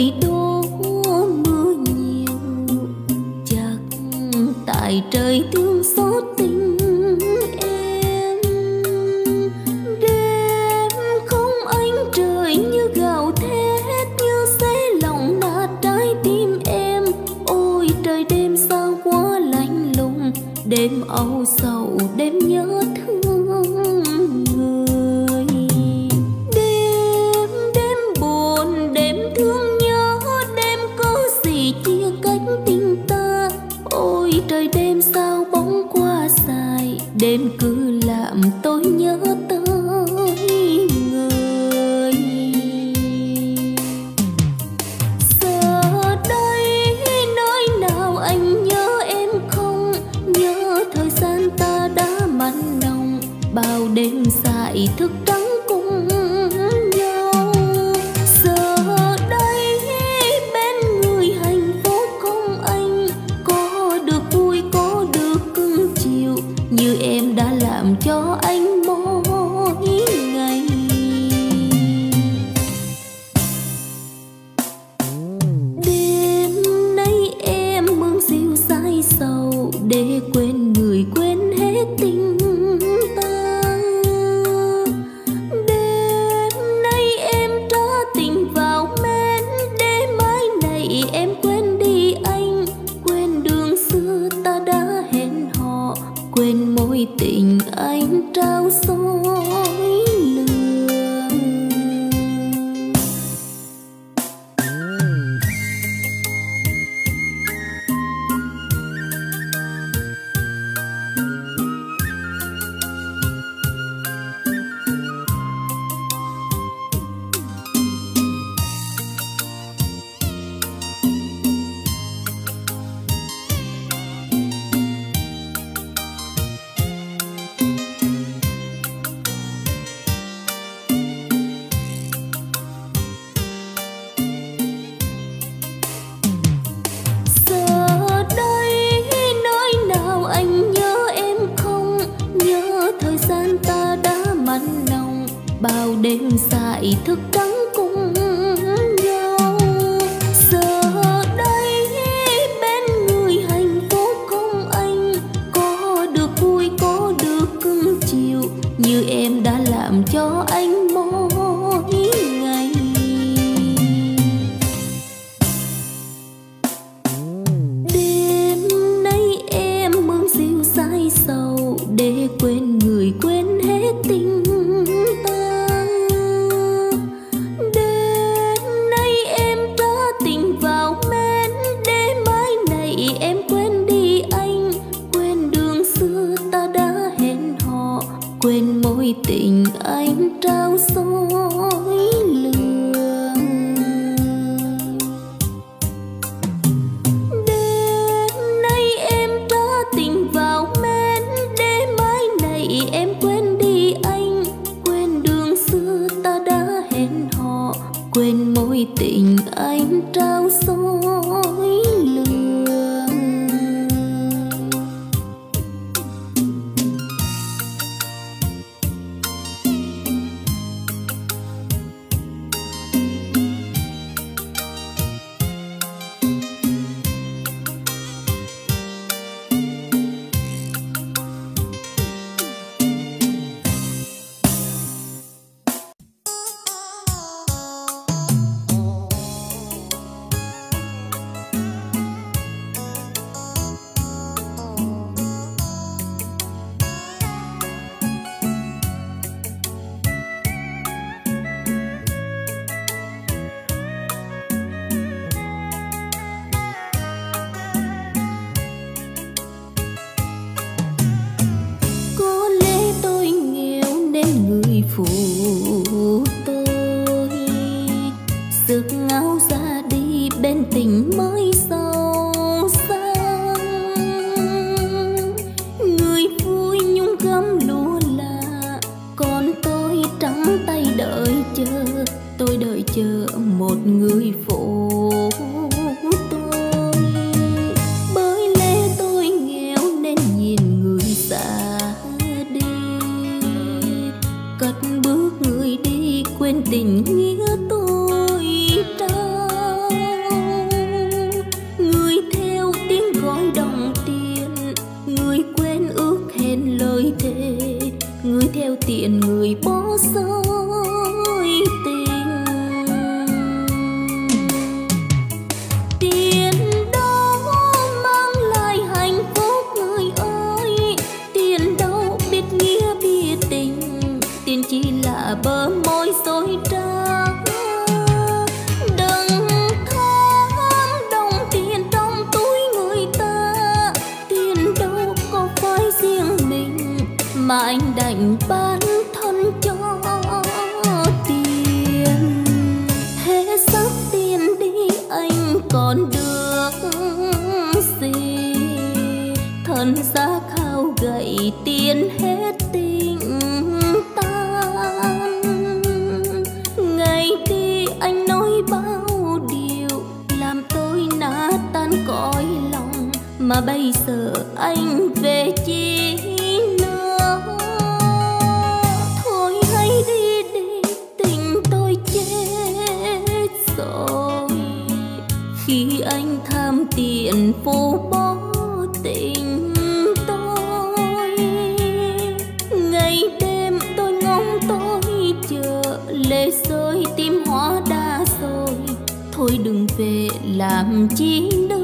tôi đúng cứ làm tôi nhớ làm cho mới poção đơn giá khao gậy tiến hết tình tan. Ngày đi anh nói bao điều làm tôi nát tan cõi lòng, mà bây giờ anh về chia thôi đừng về làm chi nữa.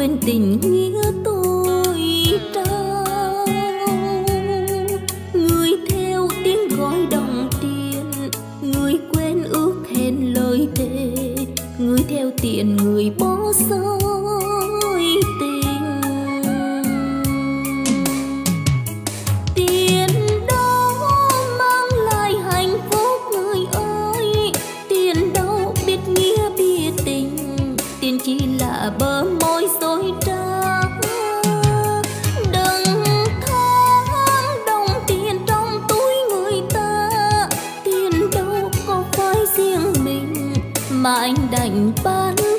quên tình nghĩa tôi trao. Người theo tiếng gọi đồng tiền, người quên ước hẹn lời thề. Người theo tiền, người bỏ xót mà anh đành bán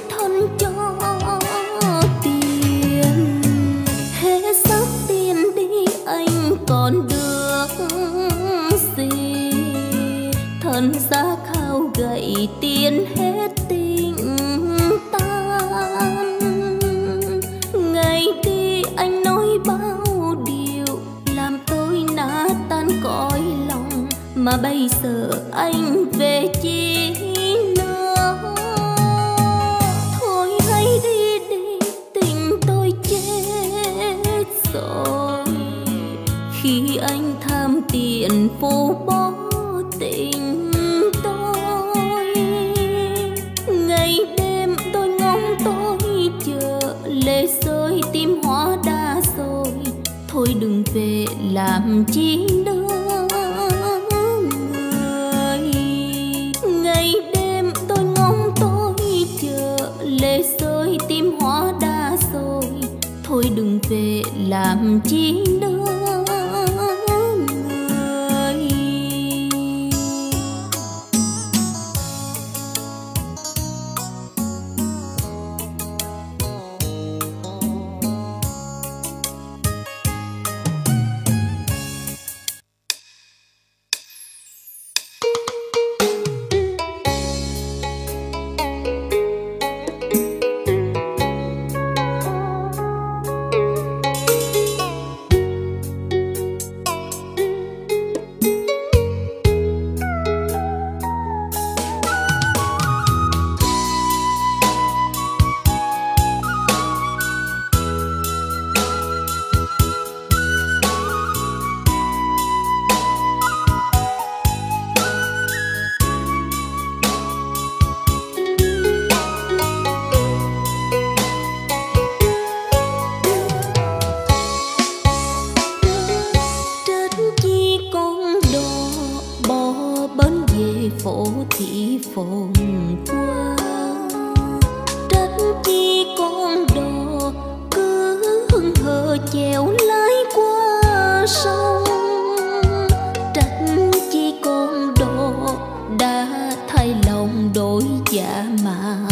mà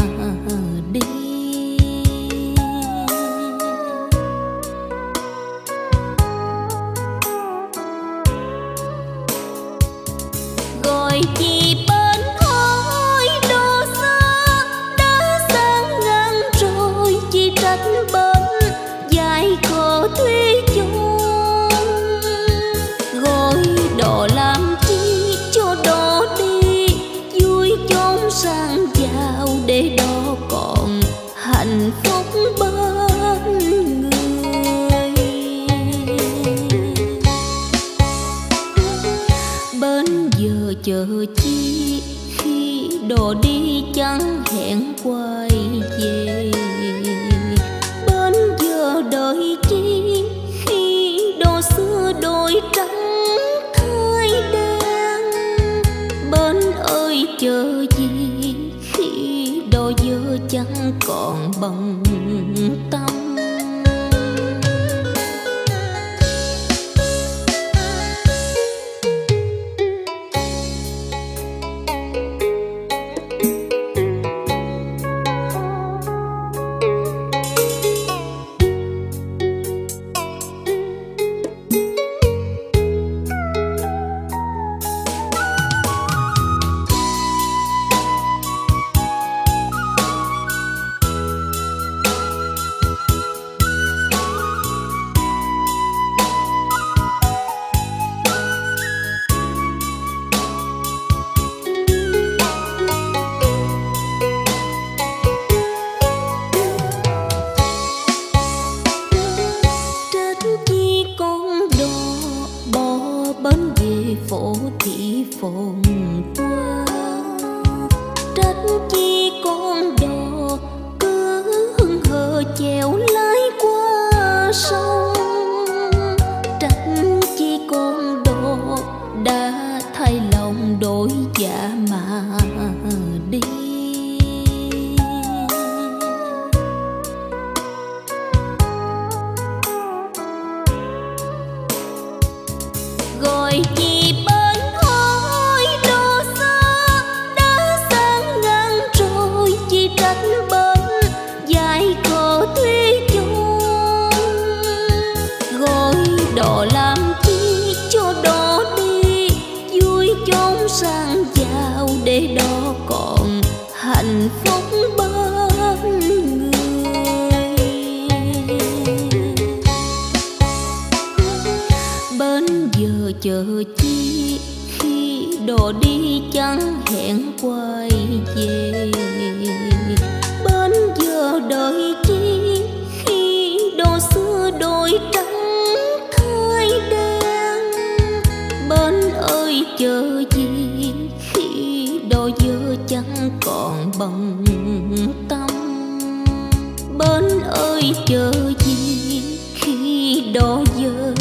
chờ chi khi đồ đi chẳng hồn qua chờ chi khi đò đi chẳng hẹn quay về. Bên giờ đợi chi khi đò xưa đôi trắng thay đen. Bên ơi, chờ gì khi đò giờ chẳng còn bằng tâm. Bên ơi, chờ gì khi đò giờ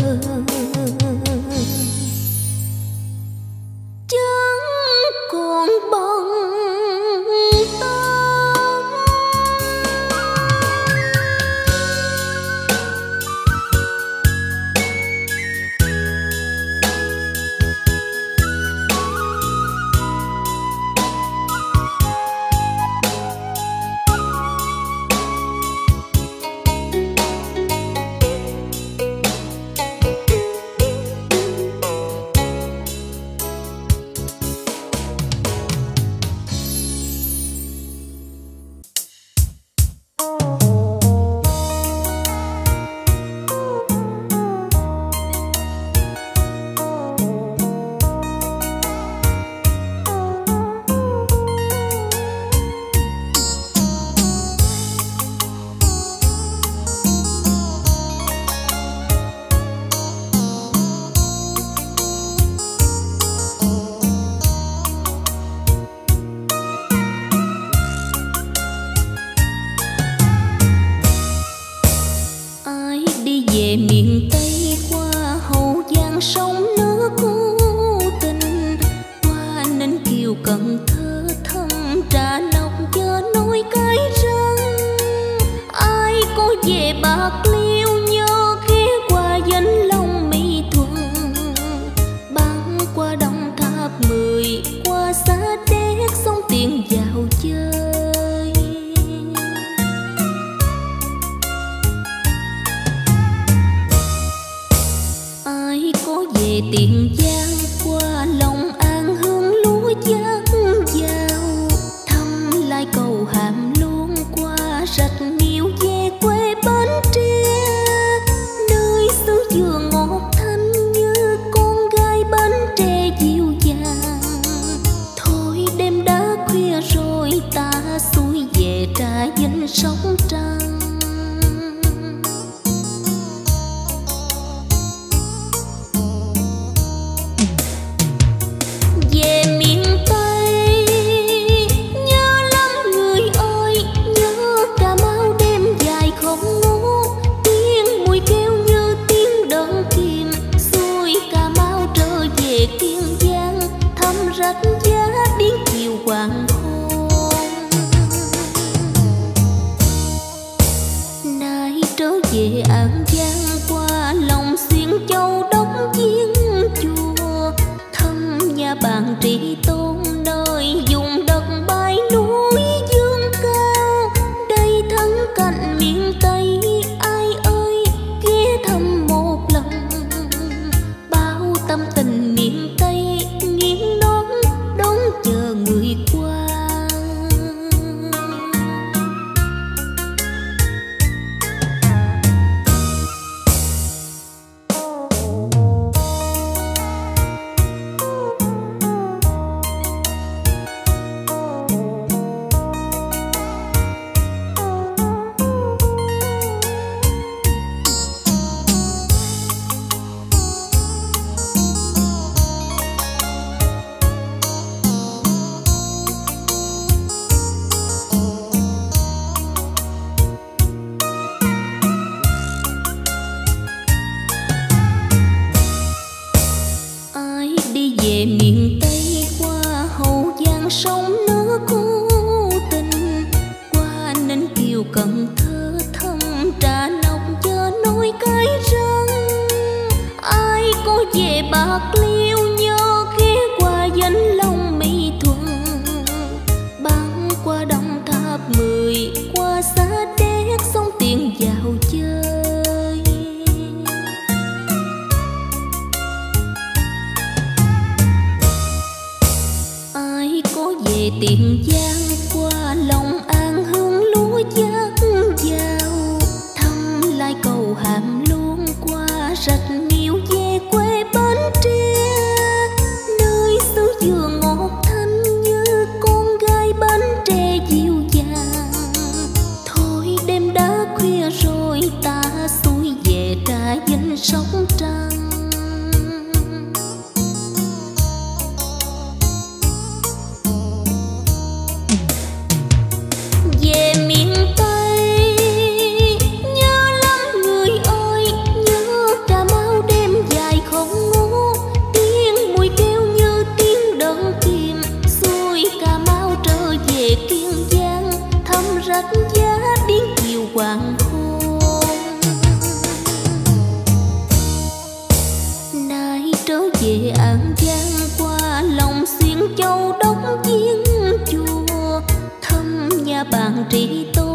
quang khôn nay trở về an giang qua lòng xuyên châu đốc giếng chùa, thăm nhà bạn trị tôn.